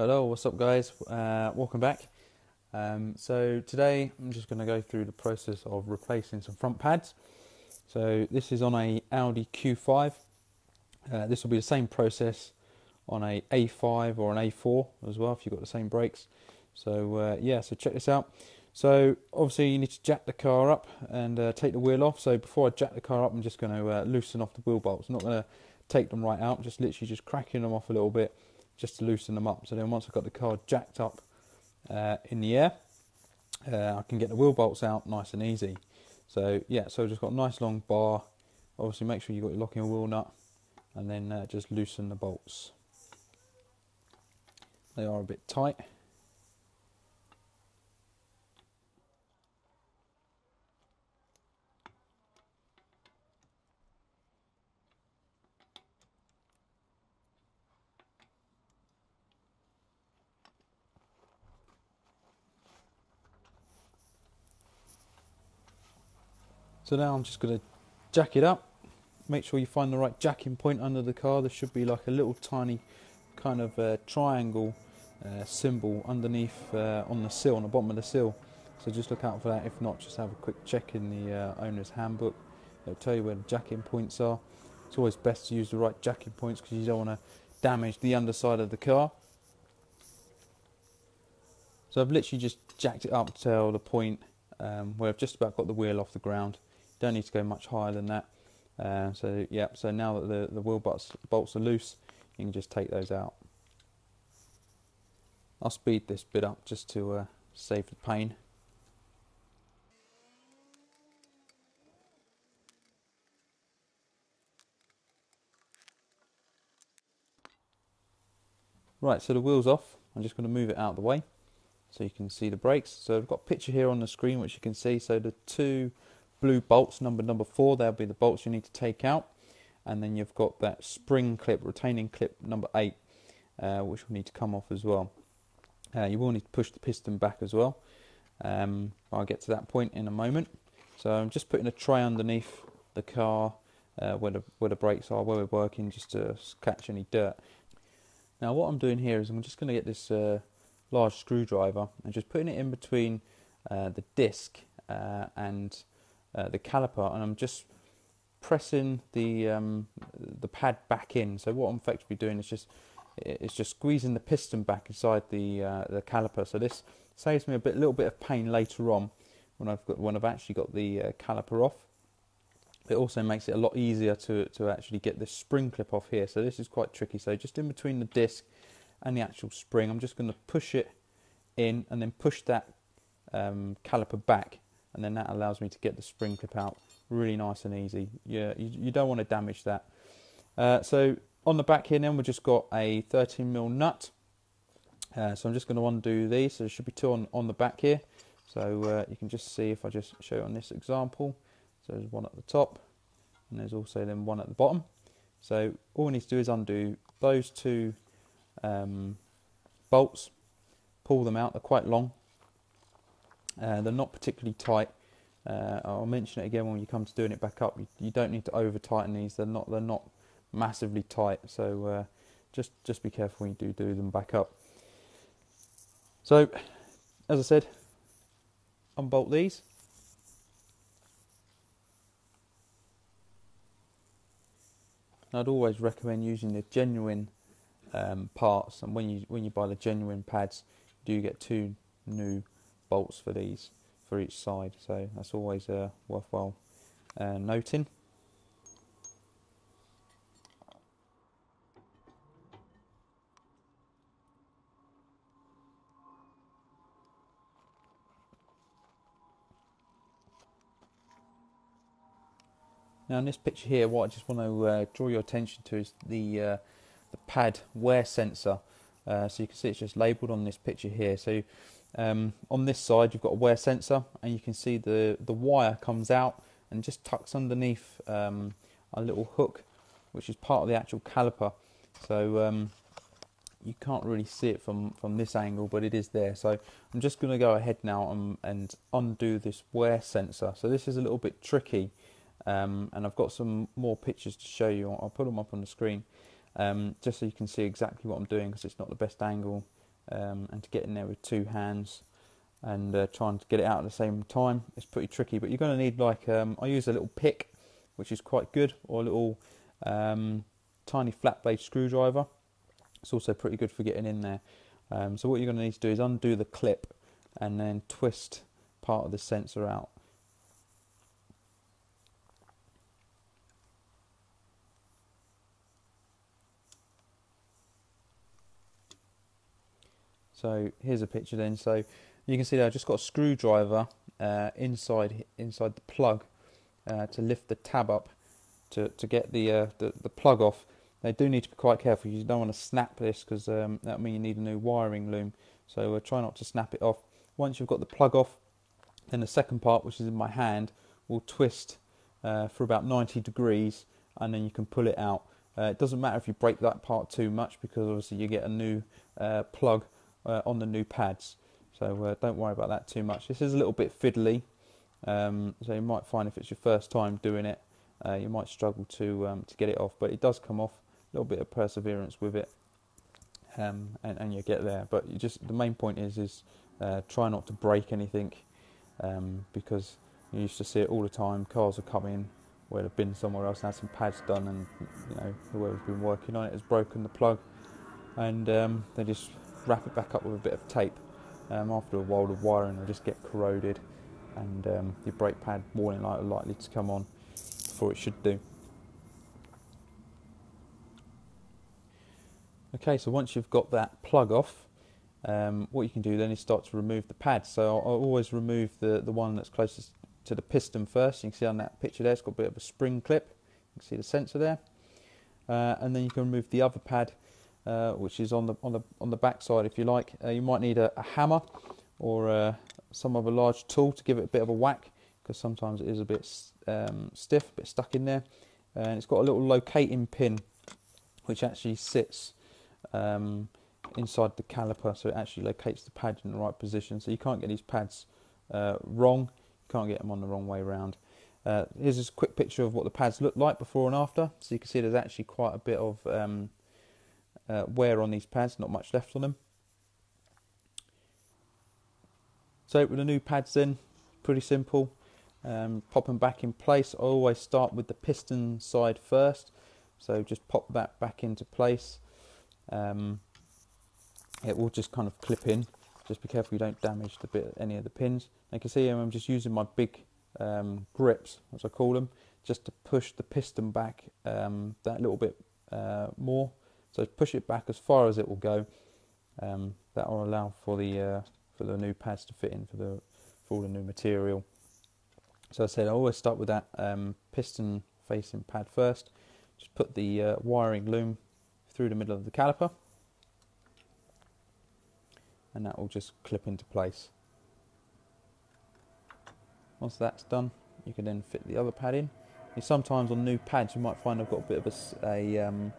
Hello, what's up, guys? Uh, welcome back. Um, so today I'm just going to go through the process of replacing some front pads. So this is on a Audi Q5. Uh, this will be the same process on a A5 or an A4 as well if you've got the same brakes. So uh, yeah, so check this out. So obviously you need to jack the car up and uh, take the wheel off. So before I jack the car up, I'm just going to uh, loosen off the wheel bolts. I'm not going to take them right out, just literally just cracking them off a little bit just to loosen them up. So then once I've got the car jacked up uh, in the air, uh, I can get the wheel bolts out nice and easy. So yeah, so I've just got a nice long bar. Obviously make sure you've got your locking wheel nut and then uh, just loosen the bolts. They are a bit tight. So now I'm just going to jack it up. Make sure you find the right jacking point under the car. There should be like a little tiny kind of uh, triangle uh, symbol underneath uh, on the sill, on the bottom of the sill. So just look out for that. If not, just have a quick check in the uh, owner's handbook. It'll tell you where the jacking points are. It's always best to use the right jacking points because you don't want to damage the underside of the car. So I've literally just jacked it up to the point um, where I've just about got the wheel off the ground. Don't need to go much higher than that. Uh, so yeah, so now that the, the wheel bolts, bolts are loose, you can just take those out. I'll speed this bit up just to uh, save the pain. Right, so the wheel's off. I'm just going to move it out of the way so you can see the brakes. So I've got a picture here on the screen which you can see. So the two blue bolts, number number four, they'll be the bolts you need to take out. And then you've got that spring clip, retaining clip number eight, uh, which will need to come off as well. Uh, you will need to push the piston back as well. Um, I'll get to that point in a moment. So I'm just putting a tray underneath the car uh, where the where the brakes are, where we're working, just to catch any dirt. Now what I'm doing here is I'm just going to get this uh, large screwdriver and just putting it in between uh, the disc uh, and uh, the caliper and I'm just pressing the um, the pad back in. So what I'm effectively doing is just it's just squeezing the piston back inside the uh, the caliper. So this saves me a bit, little bit of pain later on when I've got when I've actually got the uh, caliper off. It also makes it a lot easier to to actually get this spring clip off here. So this is quite tricky. So just in between the disc and the actual spring, I'm just going to push it in and then push that um, caliper back and then that allows me to get the spring clip out really nice and easy. Yeah, you, you don't want to damage that. Uh, so on the back here then we've just got a 13mm nut. Uh, so I'm just going to undo these. So there should be two on, on the back here. So uh, you can just see if I just show it on this example. So there's one at the top and there's also then one at the bottom. So all we need to do is undo those two um, bolts, pull them out. They're quite long, uh, they're not particularly tight. Uh, I'll mention it again when you come to doing it back up. You, you, don't need to over tighten these. They're not they're not massively tight. So uh, just just be careful when you do do them back up. So as I said, unbolt these. I'd always recommend using the genuine um, parts, and when you when you buy the genuine pads, you do get two new bolts for these for each side so that's always uh, worthwhile uh, noting Now in this picture here, what I just want to uh, draw your attention to is the uh, the pad wear sensor. Uh, so you can see it's just labelled on this picture here. So um, on this side, you've got a wear sensor, and you can see the, the wire comes out and just tucks underneath um, a little hook, which is part of the actual caliper. So um, you can't really see it from, from this angle, but it is there. So I'm just going to go ahead now and, and undo this wear sensor. So this is a little bit tricky, um, and I've got some more pictures to show you. I'll put them up on the screen um, just so you can see exactly what I'm doing because it's not the best angle um, and to get in there with two hands and uh, trying to get it out at the same time it's pretty tricky. But you're going to need like um, I use a little pick, which is quite good, or a little um, tiny flat blade screwdriver. It's also pretty good for getting in there. Um, so what you're going to need to do is undo the clip and then twist part of the sensor out. So here's a picture then. So you can see that I've just got a screwdriver uh, inside inside the plug uh, to lift the tab up to, to get the, uh, the, the plug off. They do need to be quite careful. You don't want to snap this because um, that means you need a new wiring loom. So uh, try not to snap it off. Once you've got the plug off, then the second part, which is in my hand, will twist uh, for about 90 degrees, and then you can pull it out. Uh, it doesn't matter if you break that part too much because obviously you get a new plug uh, on the new pads. So uh, don't worry about that too much. This is a little bit fiddly, um, so you might find if it's your first time doing it, uh, you might struggle to um, to get it off. But it does come off. A little bit of perseverance with it, um, and, and you get there. But you just the main point is is uh, try not to break anything, um, because you used to see it all the time. Cars are coming where they've been somewhere else and had some pads done, and you know whoever's been working on it has broken the plug, and um, they just wrap it back up with a bit of tape. Um, after a while, the wiring will just get corroded, and um, your brake pad warning light are likely to come on before it should do. Okay, so once you've got that plug off, um, what you can do then is start to remove the pad. So I'll, always remove the, the one that's closest to the piston first. You can see on that picture there, it's got a bit of a spring clip. You can see the sensor there. Uh, and then you can remove the other pad uh, which is on the on the on the back side if you like. Uh, you might need a, a hammer or uh, some other large tool to give it a bit of a whack because sometimes it is a bit um, stiff, a bit stuck in there. And it's got a little locating pin which actually sits um, inside the caliper, so it actually locates the pad in the right position. So you can't get these pads uh, wrong. You can't get them on the wrong way around. Uh, here's a quick picture of what the pads look like before and after. So you can see there's actually quite a bit of um, uh, wear on these pads, not much left on them. So with the new pads in, pretty simple. Um, pop them back in place. I always start with the piston side first, so just pop that back into place. Um, it will just kind of clip in. Just be careful you don't damage the bit any of the pins. And you can see I'm just using my big um, grips, as I call them, just to push the piston back um, that little bit uh, more so push it back as far as it will go. Um, that will allow for the uh, for the new pads to fit in for the for all the new material. So I said I always start with that um, piston facing pad first. Just put the uh, wiring loom through the middle of the caliper, and that will just clip into place. Once that's done, you can then fit the other pad in. And sometimes on new pads, you might find I've got a bit of a, a um,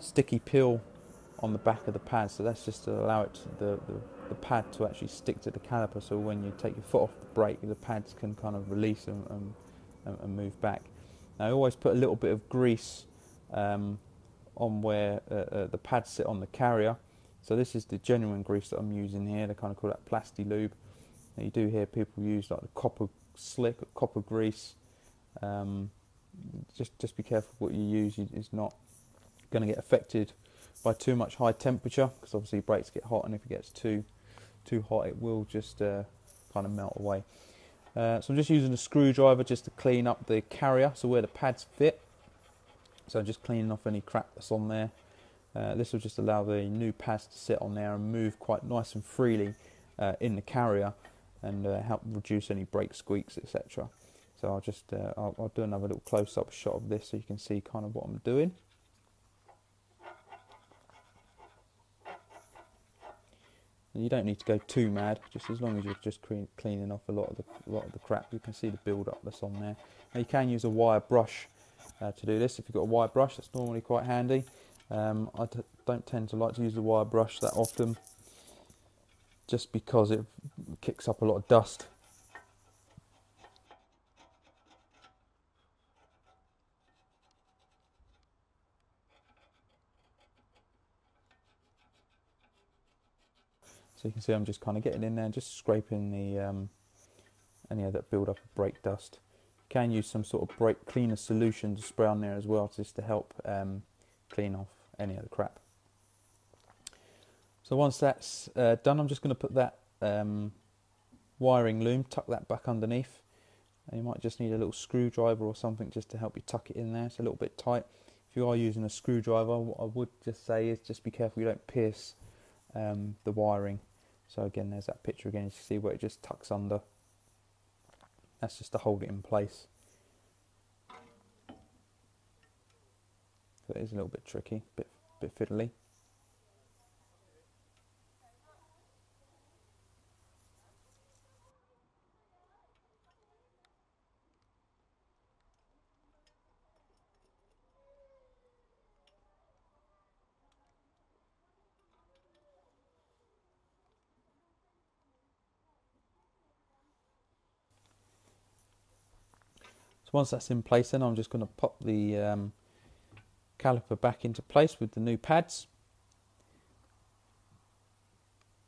sticky peel on the back of the pad, so that's just to allow it to, the, the, the pad to actually stick to the caliper. So when you take your foot off the brake, the pads can kind of release and, and, and move back. Now I always put a little bit of grease um, on where uh, uh, the pads sit on the carrier. So this is the genuine grease that I'm using here. They kind of call that Plastilube. Now you do hear people use like the copper slick, copper grease. Um, just just be careful what you use. It's not going to get affected by too much high temperature because obviously brakes get hot and if it gets too too hot it will just uh, kind of melt away. Uh, so I'm just using a screwdriver just to clean up the carrier, so where the pads fit. So I'm just cleaning off any crap that's on there. Uh, this will just allow the new pads to sit on there and move quite nice and freely uh, in the carrier and uh, help reduce any brake squeaks, etc. So I'll just uh, I'll, I'll do another little close-up shot of this so you can see kind of what I'm doing. You don't need to go too mad, just as long as you're just cleaning off a lot of the lot of the crap. You can see the build up that's on there. Now you can use a wire brush uh, to do this. If you've got a wire brush, that's normally quite handy. Um, I d- don't tend to like to use the wire brush that often, just because it kicks up a lot of dust So you can see I'm just kind of getting in there, and just scraping the um, any of that build up of brake dust. You can use some sort of brake cleaner solution to spray on there as well, just to help um, clean off any of the crap. So once that's uh, done, I'm just going to put that um, wiring loom, tuck that back underneath. And you might just need a little screwdriver or something just to help you tuck it in there. It's a little bit tight. If you are using a screwdriver, what I would just say is just be careful you don't pierce um, the wiring. So again, there's that picture again. You can see where it just tucks under. That's just to hold it in place. So it is a little bit tricky, bit bit fiddly. So once that's in place then I'm just going to pop the um, caliper back into place with the new pads.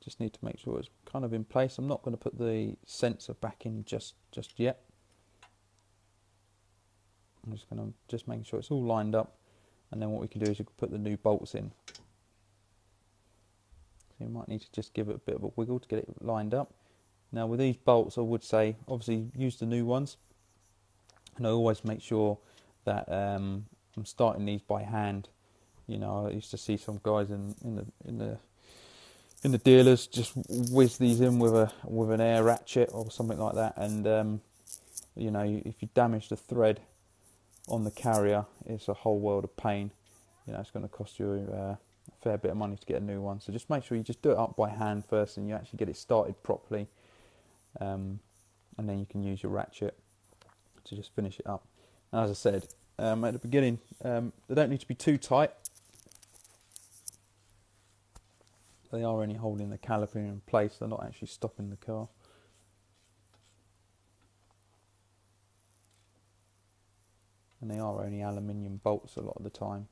Just need to make sure it's kind of in place. I'm not going to put the sensor back in just, just yet. I'm just going to just make sure it's all lined up and then what we can do is you can put the new bolts in. So you might need to just give it a bit of a wiggle to get it lined up. Now with these bolts I would say obviously use the new ones and I always make sure that um, I'm starting these by hand. You know, I used to see some guys in, in the in the in the dealers just whiz these in with a with an air ratchet or something like that, and um, you know, if you damage the thread on the carrier, it's a whole world of pain. You know, it's going to cost you uh, a fair bit of money to get a new one. So just make sure you just do it up by hand first, and you actually get it started properly, um, and then you can use your ratchet to just finish it up. And as I said um, at the beginning, um, they don't need to be too tight. They are only holding the caliper in place, they're not actually stopping the car. And they are only aluminium bolts a lot of the time.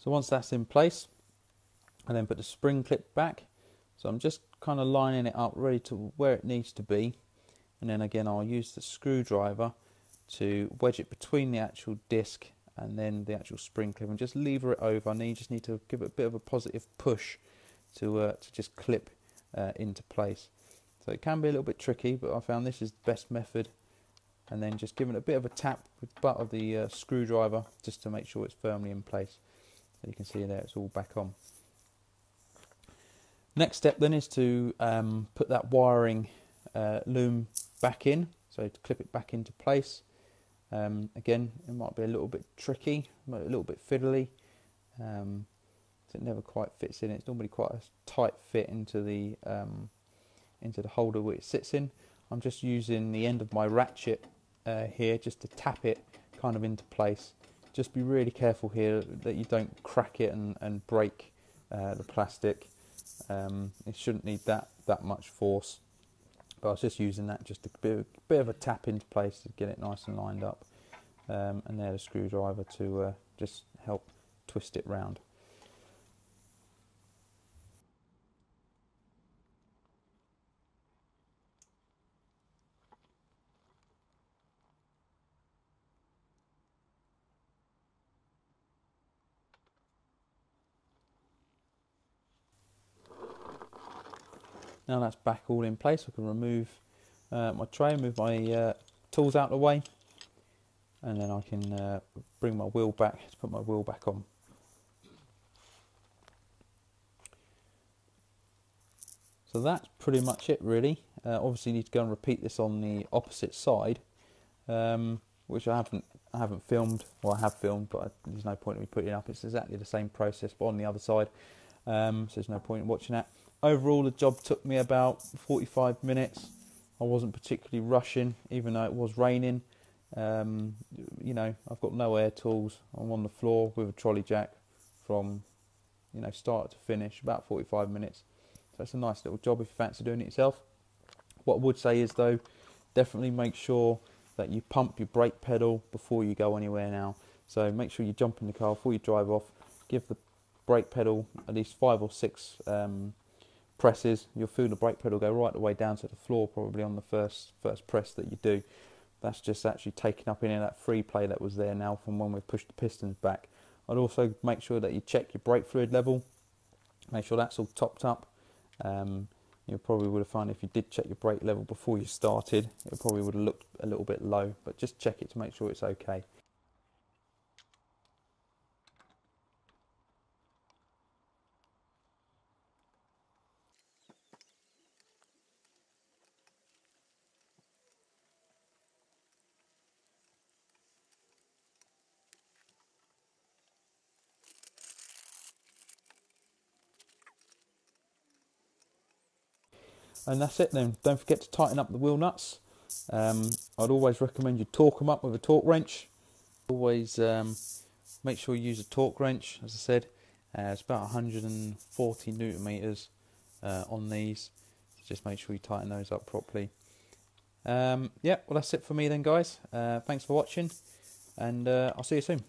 So once that's in place, I then put the spring clip back. So I'm just kind of lining it up ready to where it needs to be. And then again, I'll use the screwdriver to wedge it between the actual disc and then the actual spring clip and just lever it over. And then you just need to give it a bit of a positive push to, uh, to just clip uh, into place. So it can be a little bit tricky, but I found this is the best method. And then just giving it a bit of a tap with the butt of the uh, screwdriver just to make sure it's firmly in place. You can see there it's all back on. Next step then is to um, put that wiring uh, loom back in, so to clip it back into place. Um, again, it might be a little bit tricky, a little bit fiddly. Um, it never quite fits in. It's normally quite a tight fit into the um, into the holder where it sits in. I'm just using the end of my ratchet uh, here just to tap it kind of into place just be really careful here that you don't crack it and, and break uh, the plastic. Um, it shouldn't need that, that much force. But I was just using that just a bit, a bit of a tap into place to get it nice and lined up. Um, and there's a screwdriver to uh, just help twist it round. Now that's back all in place, I can remove uh, my tray, move my uh, tools out of the way, and then I can uh, bring my wheel back to put my wheel back on. So that's pretty much it really. Uh, obviously, you need to go and repeat this on the opposite side, um, which I haven't I haven't filmed. Well, I have filmed, but I, there's no point in me putting it up. It's exactly the same process, but on the other side. Um, so there's no point in watching that overall, the job took me about 45 minutes. I wasn't particularly rushing, even though it was raining. Um, you know, I've got no air tools. I'm on the floor with a trolley jack from, you know, start to finish, about 45 minutes. So it's a nice little job if you fancy doing it yourself. What I would say is though, definitely make sure that you pump your brake pedal before you go anywhere now. So make sure you jump in the car before you drive off. Give the brake pedal at least five or six um, presses. You'll feel the brake pedal go right the way down to the floor, probably on the first first press that you do. That's just actually taking up any of that free play that was there now from when we pushed the pistons back. I'd also make sure that you check your brake fluid level. Make sure that's all topped up. Um, you probably would have found if you did check your brake level before you started, it probably would have looked a little bit low, but just check it to make sure it's okay. And that's it then. Don't forget to tighten up the wheel nuts. Um, I'd always recommend you torque them up with a torque wrench. Always um, make sure you use a torque wrench, as I said. Uh, it's about 140 newton meters uh, on these. So Just make sure you tighten those up properly. Um, yeah, well that's it for me then, guys. Uh, thanks for watching, and uh, I'll see you soon.